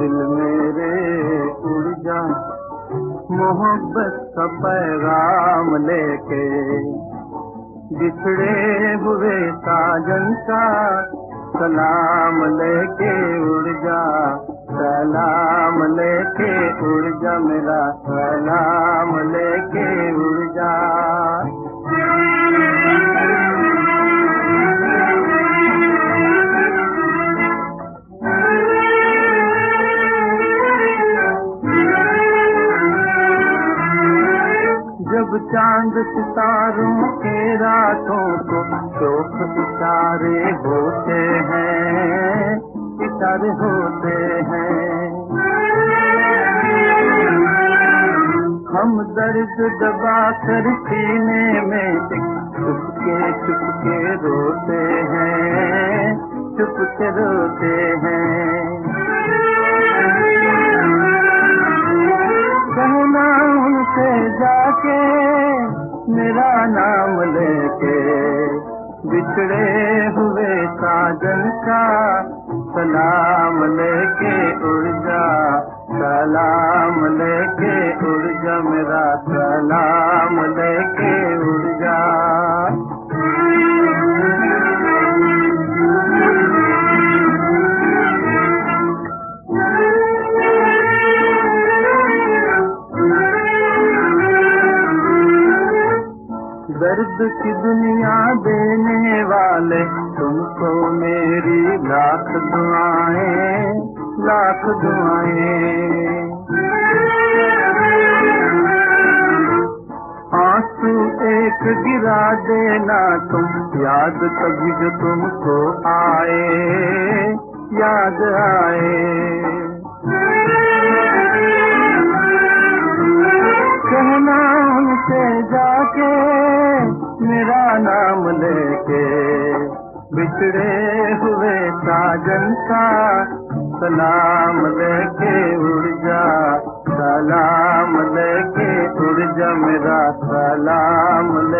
दिल मेरे उड़ जा मोहब्बत का पैगाम लेके बिछड़े हुए साजन का सलाम लेके उड़ जा सलाम लेके उड़ जा मेरा सलाम जब चाँद सितारों के रातों को शोक इशारे होते हैं इशारे होते हैं। हम दर्द दबा कर सीने में चुपके चुपके रोते हैं, चुपके रोते हैं। जाके मेरा नाम लेके बिछड़े हुए साजन का सलाम लेके उड़ जा, सलाम लेके उड़ जा मेरा दर्द की दुनिया देने वाले, तुमको मेरी लाख दुआएँ लाख दुआएँ। आँसू एक गिरा देना तुम, याद कभी जो तुमको आए, याद आए। कहना मेरा नाम लेके बिछड़े हुए साजन का सलाम लेके उड़ जा सलाम लेके उड़ जा मेरा सलाम ले